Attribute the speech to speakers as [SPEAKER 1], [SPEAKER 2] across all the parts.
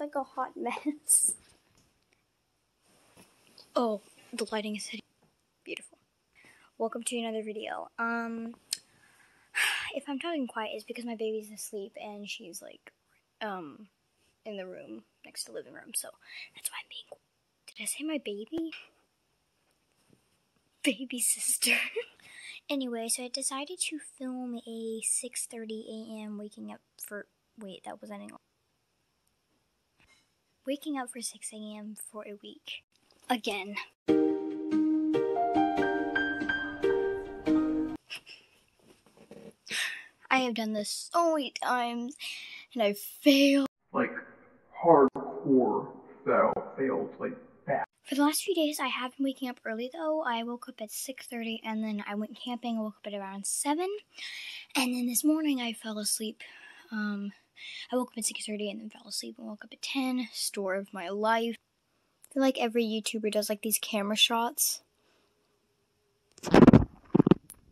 [SPEAKER 1] like a hot mess.
[SPEAKER 2] Oh, the lighting is beautiful. Welcome to another video. Um, if I'm talking quiet, it's because my baby's asleep and she's like, um, in the room next to the living room. So that's why I'm being. Did I say my baby? Baby sister. anyway, so I decided to film a 6:30 a.m. waking up for. Wait, that was ending. Waking up for 6 a.m. for a week. Again. I have done this so many times and I failed.
[SPEAKER 3] Like hardcore fail, failed like bad.
[SPEAKER 2] For the last few days, I have been waking up early though. I woke up at 6:30 and then I went camping. I woke up at around 7. And then this morning I fell asleep. Um, I woke up at 6:30 and then fell asleep and woke up at 10. Story of my life. I feel like every YouTuber does like these camera shots. So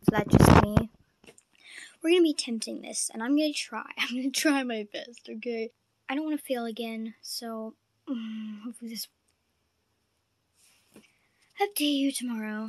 [SPEAKER 2] that's just me. We're gonna be attempting this, and I'm gonna try. I'm gonna try my best, okay? I don't want to fail again, so hopefully this. Update you tomorrow.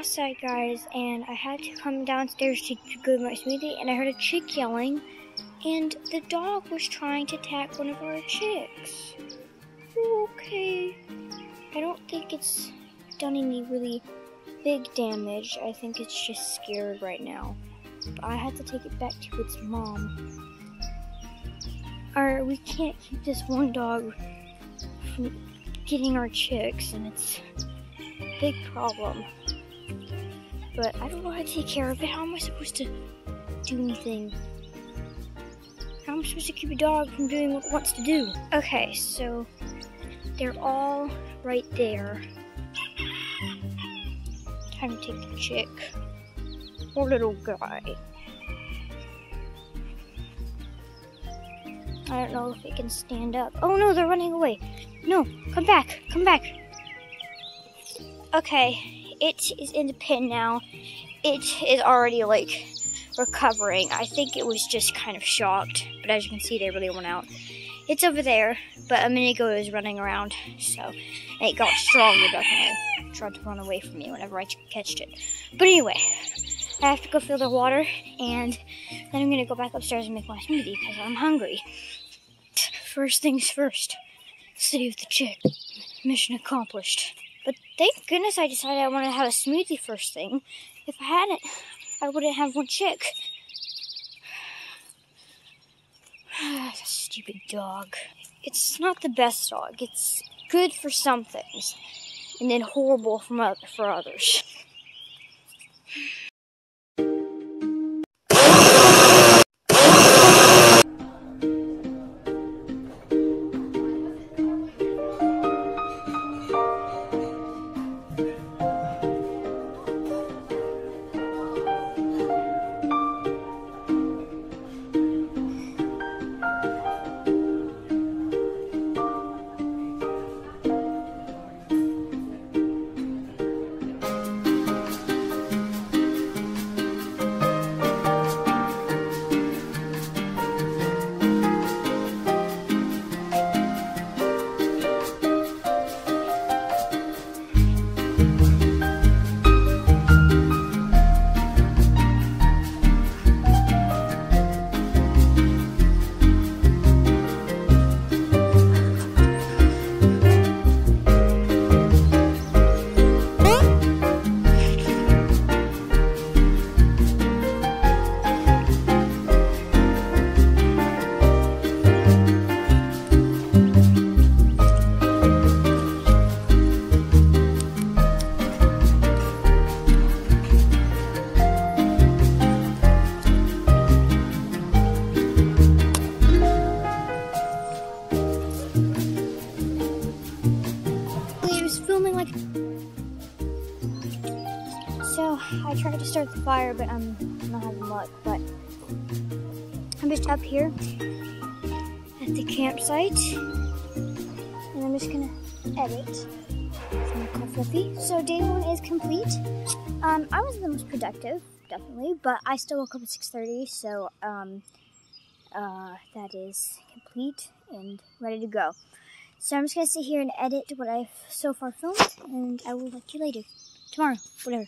[SPEAKER 2] Outside, guys, and I had to come downstairs to go to my smoothie, and I heard a chick yelling, and the dog was trying to attack one of our chicks. Okay. I don't think it's done any really big damage. I think it's just scared right now. But I had to take it back to its mom. Or we can't keep this one dog from getting our chicks, and it's a big problem but I don't know how to take care of it. How am I supposed to do anything? How am I supposed to keep a dog from doing what it wants to do? Okay, so they're all right there. Time to take the chick. Poor little guy. I don't know if it can stand up. Oh no, they're running away. No, come back, come back. Okay, it is in the pen now. It is already like recovering. I think it was just kind of shocked, but as you can see, they really went out. It's over there, but a minute ago it was running around, so it got stronger definitely. Tried to run away from me whenever I catched it. But anyway, I have to go fill the water, and then I'm gonna go back upstairs and make my smoothie because I'm hungry. First things first, of the chick. Mission accomplished. But thank goodness I decided I wanted to have a smoothie first thing. If I hadn't, I wouldn't have one chick. Stupid dog. It's not the best dog. It's good for some things, and then horrible for, for others. I tried to start the fire, but I'm not having luck. But I'm just up here at the campsite, and I'm just gonna edit. So day one is complete. Um, I wasn't the most productive, definitely, but I still woke up at 6:30, so um, uh, that is complete and ready to go. So I'm just gonna sit here and edit what I've so far filmed, and I will let you later tomorrow, whatever.